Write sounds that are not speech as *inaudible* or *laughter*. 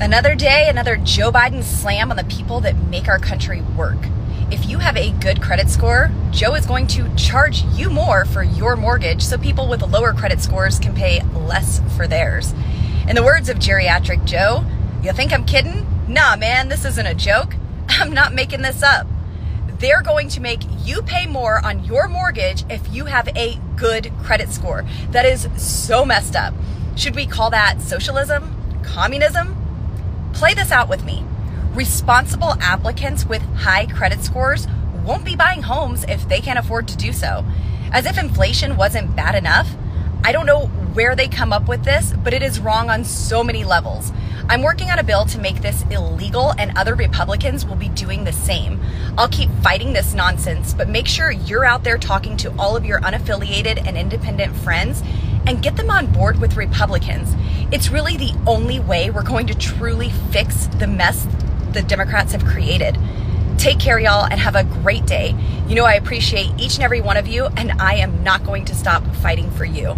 Another day, another Joe Biden slam on the people that make our country work. If you have a good credit score, Joe is going to charge you more for your mortgage so people with lower credit scores can pay less for theirs. In the words of Geriatric Joe, you think I'm kidding? Nah, man, this isn't a joke. *laughs* I'm not making this up. They're going to make you pay more on your mortgage if you have a good credit score. That is so messed up. Should we call that socialism? Communism? Play this out with me. Responsible applicants with high credit scores won't be buying homes if they can't afford to do so. As if inflation wasn't bad enough, I don't know where they come up with this, but it is wrong on so many levels. I'm working on a bill to make this illegal, and other Republicans will be doing the same. I'll keep fighting this nonsense, but make sure you're out there talking to all of your unaffiliated and independent friends and get them on board with Republicans. It's really the only way we're going to truly fix the mess the Democrats have created. Take care, y'all, and have a great day. You know, I appreciate each and every one of you, and I am not going to stop fighting for you.